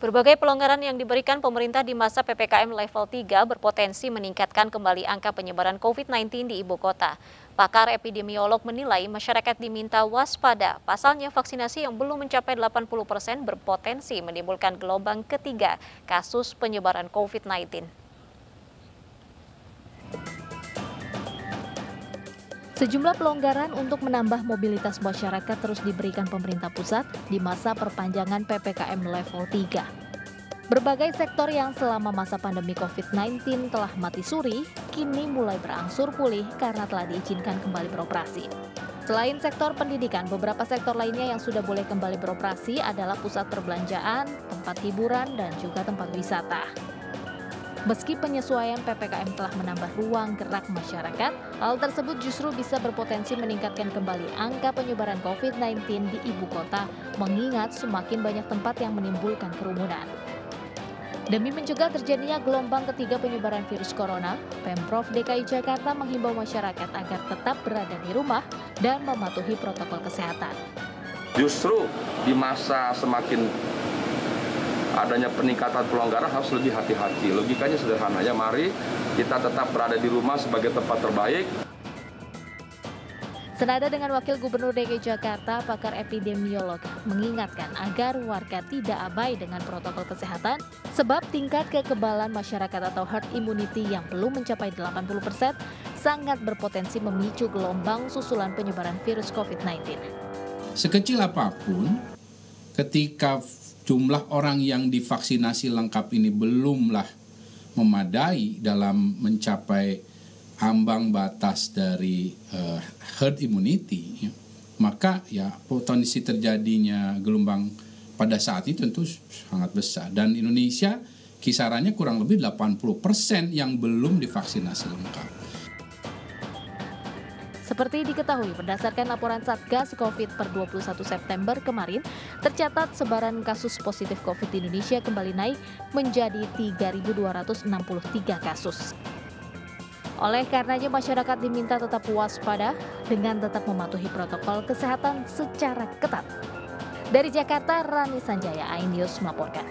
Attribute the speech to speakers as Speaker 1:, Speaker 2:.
Speaker 1: Berbagai pelonggaran yang diberikan pemerintah di masa PPKM level 3 berpotensi meningkatkan kembali angka penyebaran COVID-19 di ibu kota. Pakar epidemiolog menilai masyarakat diminta waspada. Pasalnya vaksinasi yang belum mencapai 80 persen berpotensi menimbulkan gelombang ketiga kasus penyebaran COVID-19. Sejumlah pelonggaran untuk menambah mobilitas masyarakat terus diberikan pemerintah pusat di masa perpanjangan PPKM level 3. Berbagai sektor yang selama masa pandemi COVID-19 telah mati suri, kini mulai berangsur pulih karena telah diizinkan kembali beroperasi. Selain sektor pendidikan, beberapa sektor lainnya yang sudah boleh kembali beroperasi adalah pusat perbelanjaan, tempat hiburan, dan juga tempat wisata. Meski penyesuaian PPKM telah menambah ruang gerak masyarakat, hal tersebut justru bisa berpotensi meningkatkan kembali angka penyebaran COVID-19 di ibu kota, mengingat semakin banyak tempat yang menimbulkan kerumunan. Demi mencegah terjadinya gelombang ketiga penyebaran virus corona, Pemprov DKI Jakarta menghimbau masyarakat agar tetap berada di rumah dan mematuhi protokol kesehatan.
Speaker 2: Justru di masa semakin adanya peningkatan pelonggaran harus lebih hati-hati. Logikanya sederhana ya, mari kita tetap berada di rumah sebagai tempat terbaik.
Speaker 1: Senada dengan Wakil Gubernur DKI Jakarta, pakar epidemiolog mengingatkan agar warga tidak abai dengan protokol kesehatan sebab tingkat kekebalan masyarakat atau herd immunity yang belum mencapai 80 persen sangat berpotensi memicu gelombang susulan penyebaran virus COVID-19.
Speaker 3: Sekecil apa pun, ketika jumlah orang yang divaksinasi lengkap ini belumlah memadai dalam mencapai ambang batas dari uh, herd immunity, ya, maka ya potensi terjadinya gelombang pada saat itu tentu sangat besar. Dan Indonesia kisarannya kurang lebih 80% yang belum divaksinasi lengkap.
Speaker 1: Seperti diketahui berdasarkan laporan Satgas COVID per 21 September kemarin, tercatat sebaran kasus positif COVID di Indonesia kembali naik menjadi 3.263 kasus. Oleh karenanya masyarakat diminta tetap waspada dengan tetap mematuhi protokol kesehatan secara ketat. Dari Jakarta, Rani Sanjaya, iNews melaporkan.